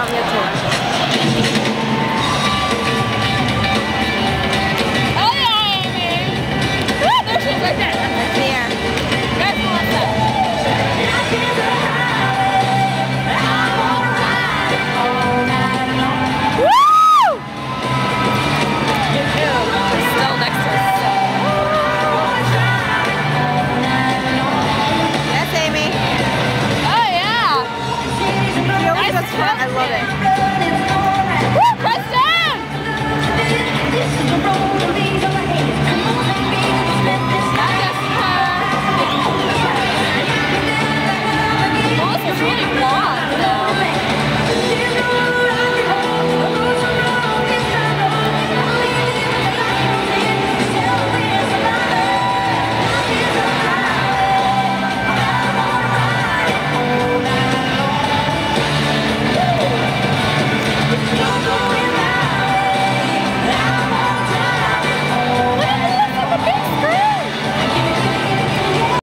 got me a I love it.